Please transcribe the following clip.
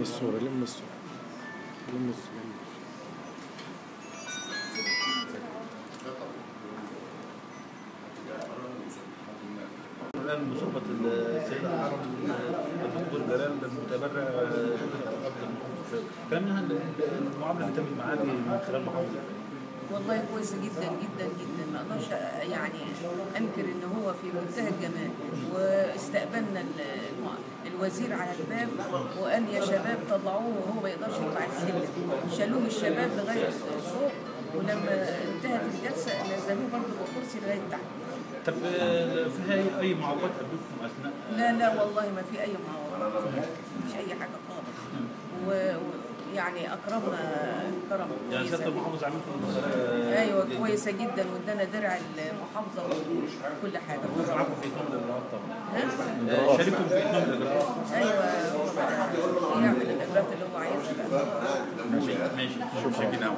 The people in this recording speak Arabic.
الصورة لم الصورة. لم الصورة. الآن بصحبة السيدة حرم الدكتور جلال المتبرع كان المعاملة اللي تمت معاه من خلال محافظة. والله كويسة جدا جدا جدا. ما أقدرش يعني أنكر ان هو في منتهى الجمال واستقبلنا ال- الم- الوزير على الباب وقال يا شباب طلعوه وهو ما يقدرش يطلع السلم. شالوه الشباب لغاية فوق ولما انتهت الجلسة نزلوه برضه بالكرسي لغاية تحت. طب في هاي أي معوقات قابلتكم أثناء؟ لا لا والله ما في أي معارضه مش أي حاجة خالص. ويعني أكرمنا كرم. يعني كويسة. سيادة المحافظ أيوه كويسة جدا وادانا درع المحافظة وكل حاجة. معاكم في إتمام الإجراءات طبعا. ها؟ شاركتم في إتمام الإجراءات أيوه يعمل الإجراءات اللي هو عايزها ماشي ماشي. شكرا.